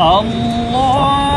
Allah.